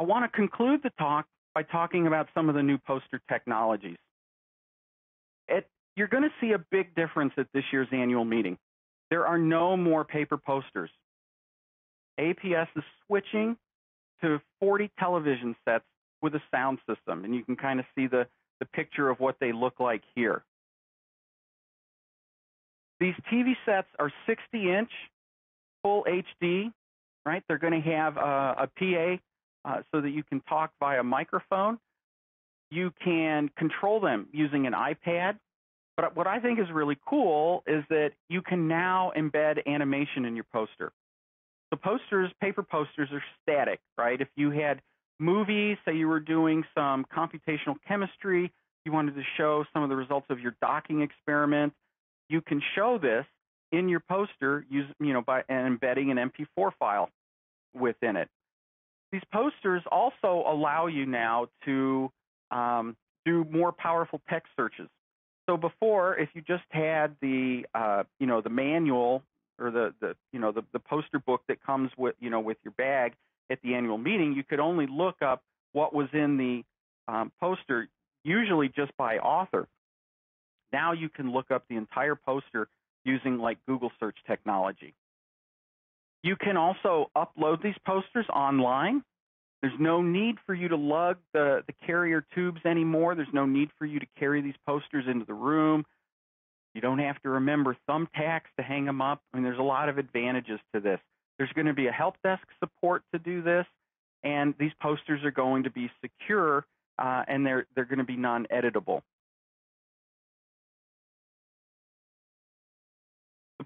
I want to conclude the talk by talking about some of the new poster technologies. You're going to see a big difference at this year's annual meeting. There are no more paper posters. APS is switching to 40 television sets with a sound system, and you can kind of see the, the picture of what they look like here. These TV sets are 60 inch, full HD, right? They're going to have a, a PA uh, so that you can talk via microphone. You can control them using an iPad. But what I think is really cool is that you can now embed animation in your poster. The posters, paper posters, are static, right? If you had movies, say you were doing some computational chemistry, you wanted to show some of the results of your docking experiment, you can show this in your poster use, you know, by embedding an MP4 file within it. These posters also allow you now to um, do more powerful text searches. So before, if you just had the uh, you know the manual or the, the you know the, the poster book that comes with you know with your bag at the annual meeting, you could only look up what was in the um, poster, usually just by author. Now you can look up the entire poster using like Google search technology. You can also upload these posters online. There's no need for you to lug the, the carrier tubes anymore. There's no need for you to carry these posters into the room. You don't have to remember thumbtacks to hang them up. I mean, there's a lot of advantages to this. There's going to be a help desk support to do this, and these posters are going to be secure uh, and they're they're going to be non-editable.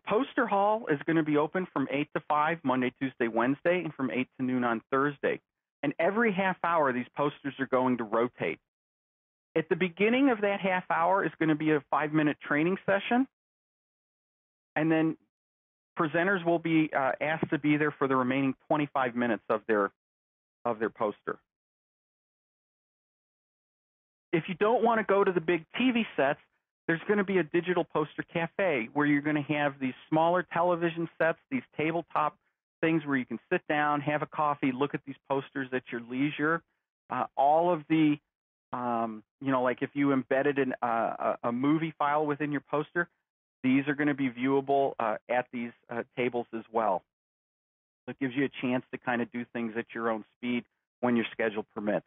Poster hall is going to be open from 8 to 5 Monday, Tuesday, Wednesday, and from 8 to noon on Thursday. And every half hour, these posters are going to rotate. At the beginning of that half hour is going to be a five minute training session. And then presenters will be uh, asked to be there for the remaining 25 minutes of their, of their poster. If you don't want to go to the big TV sets, there's going to be a digital poster cafe where you're going to have these smaller television sets, these tabletop things where you can sit down, have a coffee, look at these posters at your leisure. Uh, all of the, um, you know, like if you embedded an, uh, a movie file within your poster, these are going to be viewable uh, at these uh, tables as well. So it gives you a chance to kind of do things at your own speed when your schedule permits.